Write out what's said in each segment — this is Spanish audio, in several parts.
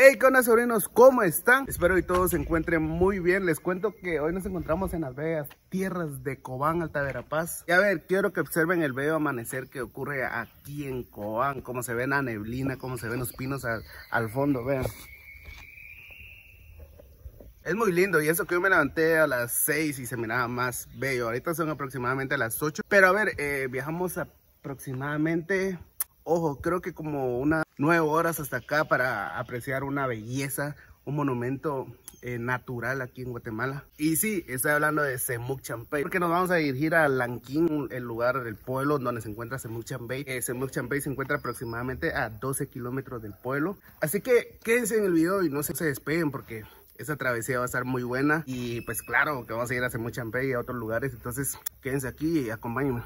Hey, con sobrinos, ¿cómo están? Espero que todos se encuentren muy bien. Les cuento que hoy nos encontramos en las bellas tierras de Cobán, Alta Verapaz. Y a ver, quiero que observen el bello amanecer que ocurre aquí en Cobán. Cómo se ve la neblina, cómo se ven los pinos al, al fondo, vean. Es muy lindo y eso que yo me levanté a las 6 y se miraba más bello. Ahorita son aproximadamente las 8. Pero a ver, eh, viajamos aproximadamente ojo, creo que como unas nueve horas hasta acá para apreciar una belleza, un monumento eh, natural aquí en Guatemala. Y sí, estoy hablando de Semuc Champey, porque nos vamos a dirigir a Lanquín, el lugar del pueblo donde se encuentra Semuc Champey. Eh, Semuc Champey se encuentra aproximadamente a 12 kilómetros del pueblo. Así que quédense en el video y no se despeguen porque esa travesía va a estar muy buena. Y pues claro que vamos a ir a Semuc Champey y a otros lugares. Entonces quédense aquí y acompáñenme.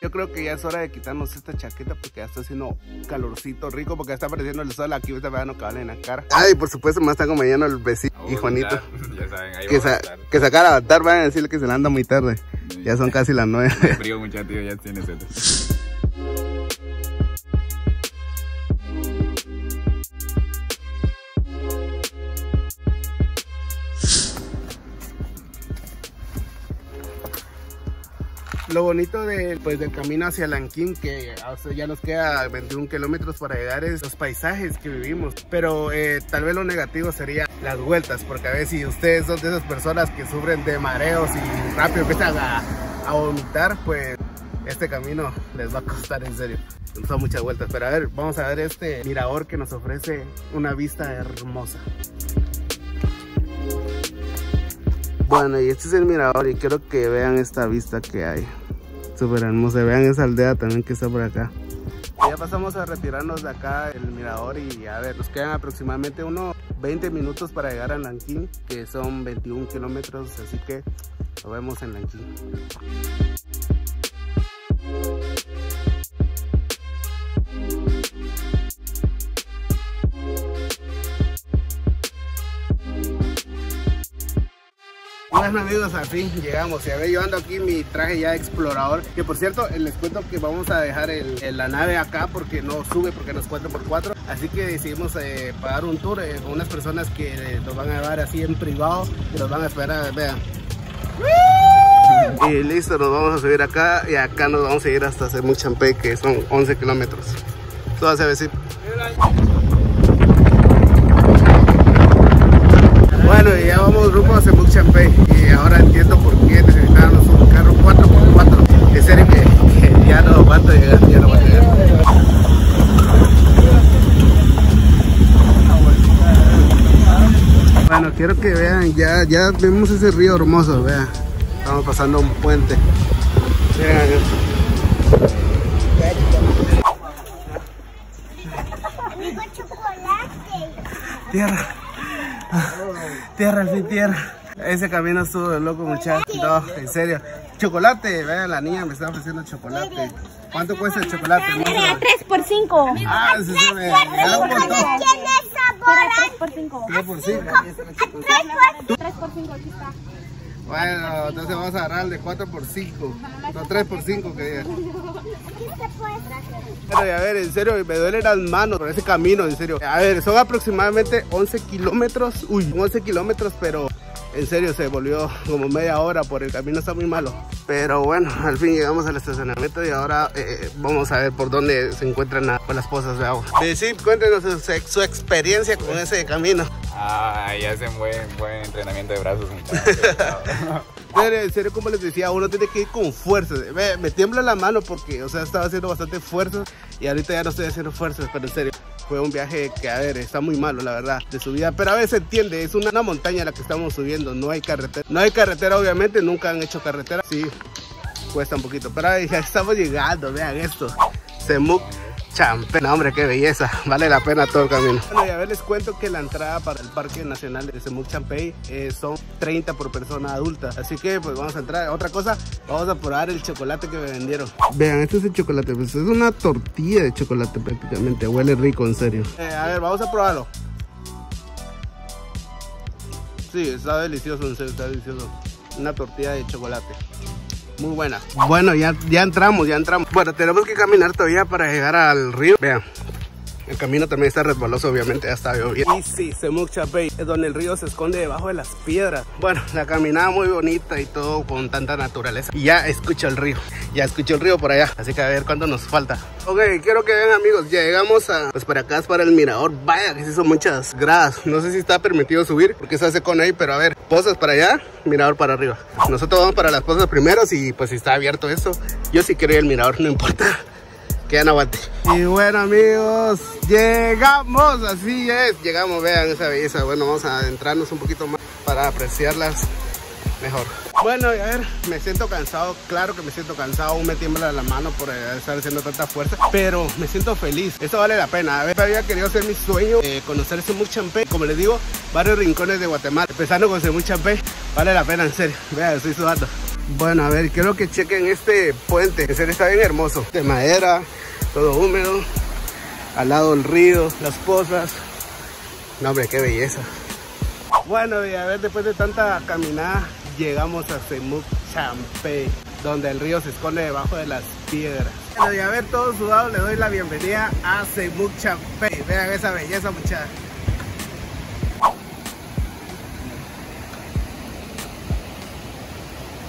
Yo creo que ya es hora de quitarnos esta chaqueta porque ya está haciendo calorcito rico porque está apareciendo el sol aquí ahorita no cabal en la cara. Ay, por supuesto me está acompañando el vecino y Juanito. Ya, saben, ahí que, sa que sacar a avatar, van a decirle que se le anda muy tarde. Ya son casi las nueve. frío muchacho, ya tiene sed. Lo bonito de, pues, del camino hacia Lanquín, que ya nos queda 21 kilómetros para llegar, es los paisajes que vivimos. Pero eh, tal vez lo negativo sería las vueltas, porque a veces si ustedes son de esas personas que sufren de mareos y rápido empiezan a, a vomitar, pues este camino les va a costar en serio. Son muchas vueltas, pero a ver, vamos a ver este mirador que nos ofrece una vista hermosa. Bueno, y este es el mirador y quiero que vean esta vista que hay. Súper hermosa. Vean esa aldea también que está por acá. Ya pasamos a retirarnos de acá el mirador y a ver, nos quedan aproximadamente unos 20 minutos para llegar a Nanquín, que son 21 kilómetros, así que nos vemos en Nanquín. Bueno amigos, al fin llegamos. Y a ver, yo ando aquí mi traje ya explorador. Que por cierto, les cuento que vamos a dejar la nave acá porque no sube, porque nos 4x4. Así que decidimos eh, pagar un tour eh, con unas personas que eh, nos van a llevar así en privado. Que nos van a esperar, vean. Y listo, nos vamos a subir acá y acá nos vamos a ir hasta Semuchampey, que son 11 kilómetros. Todo se ve así. Bueno, y ya vamos rumbo a Semuc Champey y ahora entiendo por qué necesitábamos un carro 4x4. En serio que, que ya no aguanto llegar, ya no aguanto llegar. Bueno, quiero que vean, ya, ya vemos ese río hermoso, vean. Estamos pasando un puente. Vean, Tierra, al fin tierra. Ese camino estuvo de loco, muchachos. No, en serio. Chocolate, vean, la niña me está ofreciendo chocolate. ¿Cuánto cuesta el chocolate? Era 3 por 5. Ah, eso es me da un montón. ¿Tiene sabor? 3 por 5. 3 por 5. 3 por 5, aquí está. Bueno, entonces vamos a agarrar el de 4 por 5. No, 3 por 5 que diga. Y a ver, en serio, me duelen las manos por ese camino, en serio. A ver, son aproximadamente 11 kilómetros. Uy, 11 kilómetros, pero en serio se volvió como media hora por el camino, está muy malo. Pero bueno, al fin llegamos al estacionamiento y ahora eh, vamos a ver por dónde se encuentran las pozas de agua. Sí, cuéntenos su, experiencia con ese camino. Ah, ya hacen buen, buen entrenamiento de brazos, muchachos. en serio, como les decía, uno tiene que ir con fuerza. Me, me tiembla la mano porque, o sea, estaba haciendo bastante fuerza y ahorita ya no estoy haciendo fuerzas, pero en serio fue un viaje que, a ver, está muy malo, la verdad, de subida. Pero a veces entiende, es una, montaña la que estamos subiendo, no hay carretera. No hay carretera, obviamente, nunca han hecho carretera. Sí, cuesta un poquito. Pero ahí ya estamos llegando, vean esto. Semuc Champey. No, hombre, qué belleza. Vale la pena todo el camino. Bueno, y a ver, les cuento que la entrada para el Parque Nacional de Semuc Champey eh, son 30 por persona adulta. Así que, pues vamos a entrar. Otra cosa, vamos a probar el chocolate que me vendieron. Vean, este es el chocolate. Pues es una tortilla de chocolate prácticamente. Huele rico, en serio. Eh, a ver, vamos a probarlo. Sí, está delicioso, en serio, está delicioso. Una tortilla de chocolate. Muy buena. Bueno, ya, ya entramos, ya entramos. Bueno, tenemos que caminar todavía para llegar al río. Vean, el camino también está resbaloso, obviamente, ya está lloviendo. Y sí, Semuc Chapey, es donde el río se esconde debajo de las piedras. Bueno, la caminada muy bonita y todo con tanta naturaleza. Y ya escucho el río, ya escucho el río por allá. Así que a ver cuánto nos falta. Ok, quiero que vean amigos, ya llegamos a, pues para acá es para el mirador. Vaya, que sí son muchas gradas. No sé si está permitido subir porque se hace con ahí, pero a ver, pozas para allá, mirador para arriba. Nosotros vamos para las pozas primero y pues si está abierto eso, yo sí quiero ir al mirador, no importa quedan aguante. Y bueno amigos, llegamos, así es, llegamos, vean esa belleza. Bueno, vamos a adentrarnos un poquito más para apreciarlas mejor. Bueno, a ver, me siento cansado, claro que me siento cansado, aún me tiembla la mano por estar haciendo tanta fuerza, pero me siento feliz, esto vale la pena. A ver, había querido hacer mi sueño, eh, conocer Semuc Champé, como les digo, varios rincones de Guatemala, empezando con Semuc Champé, vale la pena, en serio, vean, estoy sudando. Bueno, a ver, quiero que chequen este puente. En serio está bien hermoso. De madera, todo húmedo. Al lado del río, las pozas. No, hombre, qué belleza. Bueno, y a ver, después de tanta caminada, llegamos a Semuc Champey, donde el río se esconde debajo de las piedras. Bueno, y a ver, todo sudado, le doy la bienvenida a Semuc Champey. Vean esa belleza, muchachos.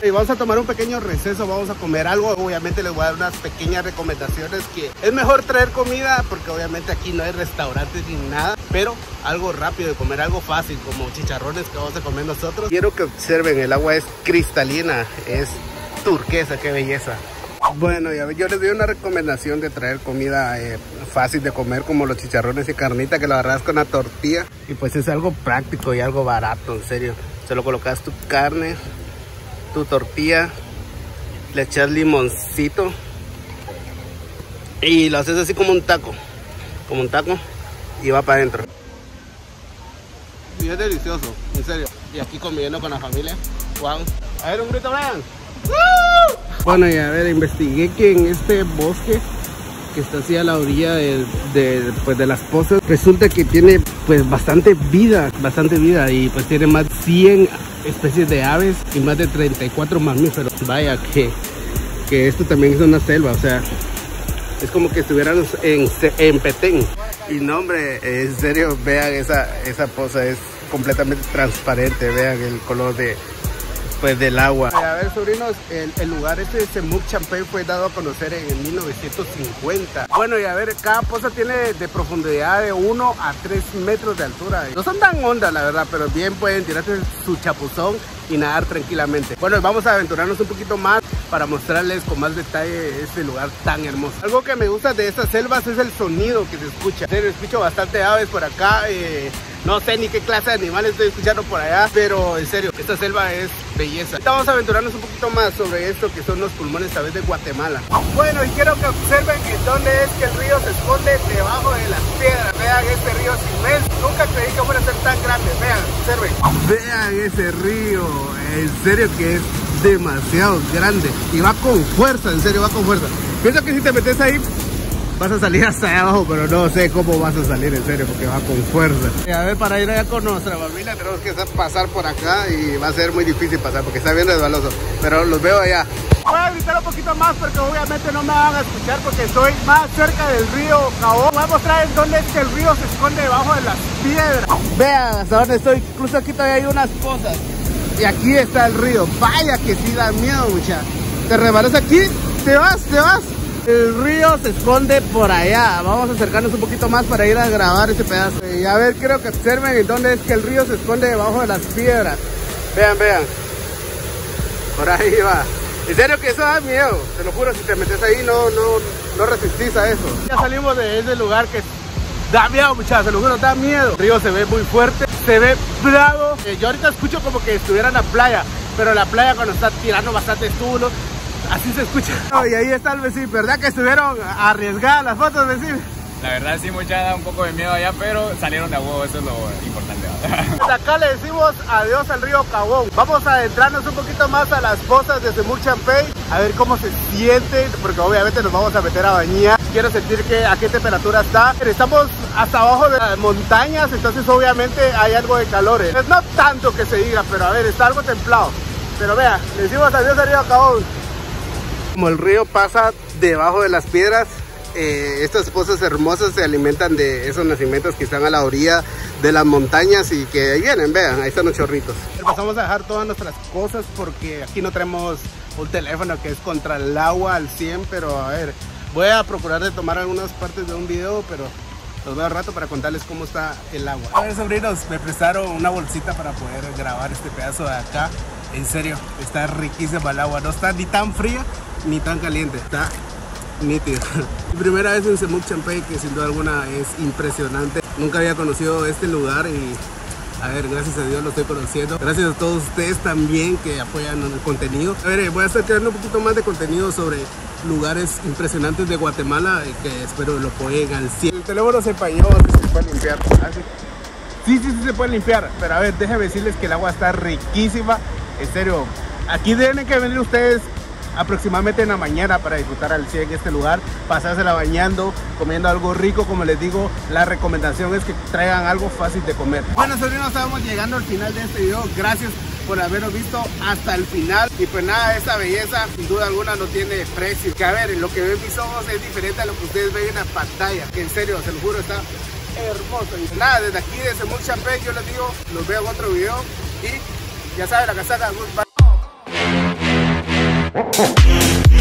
Y vamos a tomar un pequeño receso, vamos a comer algo. Obviamente les voy a dar unas pequeñas recomendaciones que es mejor traer comida porque obviamente aquí no hay restaurantes ni nada, pero algo rápido de comer, algo fácil como chicharrones que vamos a comer nosotros. Quiero que observen, el agua es cristalina, es turquesa, qué belleza. Bueno, yo les doy una recomendación de traer comida eh, fácil de comer como los chicharrones y carnita que lo agarras con la tortilla y pues es algo práctico y algo barato, en serio. Solo colocas tu carne, tu tortilla, le echas limoncito y lo haces así como un taco, como un taco y va para adentro. Y es delicioso, en serio. Y aquí comiendo con la familia. Wow. A ver, un grito, Brian. Bueno, y a ver, investigué que en este bosque que está así a la orilla de, de, pues, de las pozas, resulta que tiene pues bastante vida, bastante vida y pues tiene más de 100 especies de aves y más de 34 mamíferos. Vaya que, que esto también es una selva, o sea, es como que estuviéramos en, en Petén. Y no hombre, en serio, vean esa, esa poza, es completamente transparente, vean el color de, pues del agua. A ver, sobrinos, el, lugar este de Semuc Champey fue dado a conocer en el 1950. Bueno, y a ver, cada poza tiene de profundidad de 1 a 3 metros de altura. No son tan hondas, la verdad, pero bien pueden tirarse su chapuzón y nadar tranquilamente. Bueno, vamos a aventurarnos un poquito más para mostrarles con más detalle este lugar tan hermoso. Algo que me gusta de estas selvas es el sonido que se escucha. Serio, escucho bastante aves por acá. Eh, no sé ni qué clase de animales estoy escuchando por allá, pero en serio, esta selva es belleza. Vamos a aventurarnos un poquito más sobre esto que son los pulmones a de Guatemala. Bueno, y quiero que observen en dónde es que el río se esconde debajo de las piedras. Vean, este río es inmenso. Nunca creí que fuera a ser tan grande. Vean, observen. Vean ese río. En serio que es demasiado grande. Y va con fuerza, en serio, va con fuerza. Pienso que si te metes ahí vas a salir hasta allá abajo, pero no sé cómo vas a salir en serio, porque va con fuerza. Y a ver, para ir allá con nuestra familia tenemos que pasar por acá y va a ser muy difícil pasar porque está bien resbaloso, pero los veo allá. Voy a gritar un poquito más porque obviamente no me van a escuchar porque estoy más cerca del río Cabón. Voy a mostrar en dónde es que el río se esconde debajo de las piedras. Vean hasta dónde estoy, incluso aquí todavía hay unas cosas. Y aquí está el río. Vaya que sí da miedo, mucha. Te resbalas aquí, te vas, te vas. El río se esconde por allá. Vamos a acercarnos un poquito más para ir a grabar ese pedazo. Y a ver, quiero que observen en dónde es que el río se esconde debajo de las piedras. Vean, vean. Por ahí va. En serio que eso da miedo. Te lo juro, si te metes ahí no, no, no resistís a eso. Ya salimos de ese lugar que da miedo, muchachos. Te lo juro, da miedo. El río se ve muy fuerte. Se ve bravo. Eh, yo ahorita escucho como que estuviera en la playa. Pero la playa cuando está tirando bastante tulo Así se escucha. y ahí está el vecino, ¿verdad que estuvieron arriesgadas las fotos, vecino? La verdad sí, mucha da un poco de miedo allá, pero salieron de huevo, eso es lo importante. Acá le decimos adiós al río Cabón. Vamos a adentrarnos un poquito más a las pozas de Semuc Champey, a ver cómo se siente, porque obviamente nos vamos a meter a bañar. Quiero sentir que a qué temperatura está. Estamos hasta abajo de las montañas, entonces obviamente hay algo de calor. No tanto que se diga, pero a ver, está algo templado. Pero vea, le decimos adiós al río Cabón. Como el río pasa debajo de las piedras, eh, estas pozas hermosas se alimentan de esos nacimientos que están a la orilla de las montañas y que ahí vienen, vean, ahí están los chorritos. Pasamos a dejar todas nuestras cosas porque aquí no tenemos un teléfono que es contra el agua al 100, pero a ver, voy a procurar de tomar algunas partes de un video, pero los veo al rato para contarles cómo está el agua. A ver, sobrinos, me prestaron una bolsita para poder grabar este pedazo de acá. En serio, está riquísima el agua, no está ni tan fría ni tan caliente, está nítido. Primera vez en Semuc Champey, que sin duda alguna es impresionante. Nunca había conocido este lugar y a ver, gracias a Dios lo estoy conociendo. Gracias a todos ustedes también que apoyan el contenido. A ver, voy a estar creando un poquito más de contenido sobre lugares impresionantes de Guatemala que espero lo apoyen al 100. El teléfono se empañó, se puede limpiar. Así. Sí, sí, sí se puede limpiar. Pero a ver, déjenme decirles que el agua está riquísima. En serio, aquí tienen que venir ustedes aproximadamente en la mañana para disfrutar al 100 en este lugar, pasársela bañando, comiendo algo rico, como les digo, la recomendación es que traigan algo fácil de comer. Bueno, sobrinos, estamos llegando al final de este video, gracias por habernos visto hasta el final y pues nada, esta belleza sin duda alguna no tiene precio, que a ver, lo que ven mis ojos es diferente a lo que ustedes ven en la pantalla, que en serio, se lo juro, está hermoso. Y nada, desde aquí, desde Much Champagne, yo les digo, los veo en otro video y ya saben, la casada, goodbye. Oh,